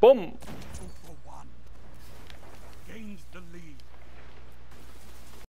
Boom. Two for one. Gains the lead.